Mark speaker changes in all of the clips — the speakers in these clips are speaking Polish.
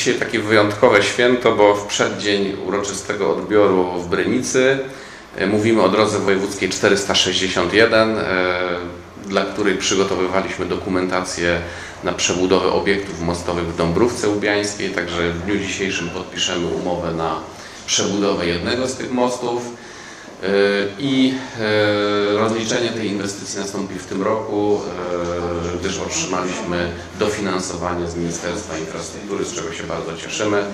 Speaker 1: Dzisiaj takie wyjątkowe święto, bo w przeddzień uroczystego odbioru w Brynicy e, mówimy o drodze wojewódzkiej 461, e, dla której przygotowywaliśmy dokumentację na przebudowę obiektów mostowych w Dąbrówce Ubiańskiej, także w dniu dzisiejszym podpiszemy umowę na przebudowę jednego z tych mostów. E, I e, rozliczenie tej inwestycji nastąpi w tym roku, e, gdyż otrzymaliśmy dofinansowanie z Ministerstwa Infrastruktury, z czego się bardzo cieszymy.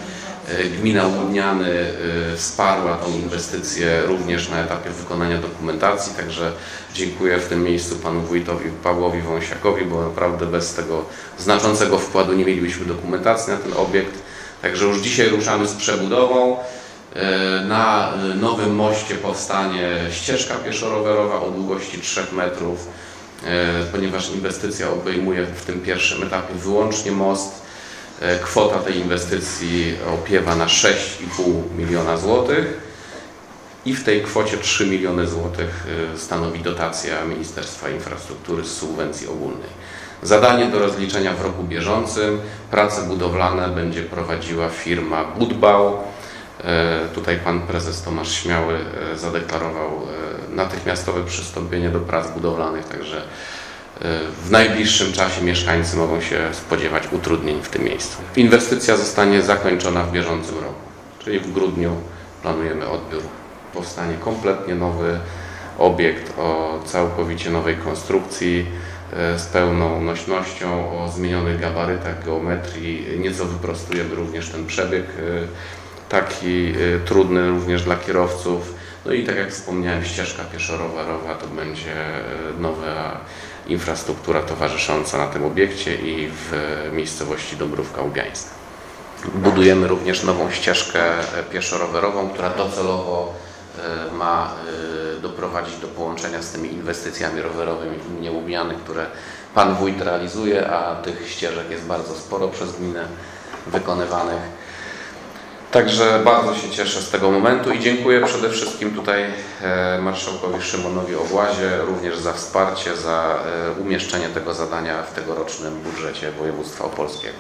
Speaker 1: Gmina Łudniany wsparła tą inwestycję również na etapie wykonania dokumentacji, także dziękuję w tym miejscu panu wójtowi Pawłowi Wąsiakowi, bo naprawdę bez tego znaczącego wkładu nie mielibyśmy dokumentacji na ten obiekt. Także już dzisiaj ruszamy z przebudową. E, na nowym moście powstanie ścieżka pieszo-rowerowa o długości 3 metrów, e, ponieważ inwestycja obejmuje w tym pierwszym etapie wyłącznie most. E, kwota tej inwestycji opiewa na 6,5 miliona złotych i w tej kwocie 3 miliony złotych stanowi dotacja Ministerstwa Infrastruktury z subwencji ogólnej. Zadanie do rozliczenia w roku bieżącym. Prace budowlane będzie prowadziła firma Budbau. E, tutaj pan prezes Tomasz Śmiały e, zadeklarował e, natychmiastowe przystąpienie do prac budowlanych, także w najbliższym czasie mieszkańcy mogą się spodziewać utrudnień w tym miejscu. Inwestycja zostanie zakończona w bieżącym roku, czyli w grudniu planujemy odbiór. Powstanie kompletnie nowy obiekt o całkowicie nowej konstrukcji, z pełną nośnością, o zmienionych gabarytach, geometrii. Nieco wyprostujemy również ten przebieg taki y, trudny również dla kierowców. No i tak jak wspomniałem, ścieżka pieszo-rowerowa to będzie y, nowa infrastruktura towarzysząca na tym obiekcie i w miejscowości Dąbrówka Ubiańska. Budujemy również nową ścieżkę pieszo-rowerową, która docelowo y, ma doprowadzić do połączenia z tymi inwestycjami rowerowymi w gminie Łubiany, które Pan Wójt realizuje, a tych ścieżek jest bardzo sporo przez gminę wykonywanych. Także bardzo się cieszę z tego momentu i dziękuję przede wszystkim tutaj e, marszałkowi Szymonowi Owłazie również za wsparcie, za e, umieszczenie tego zadania w tegorocznym budżecie województwa opolskiego.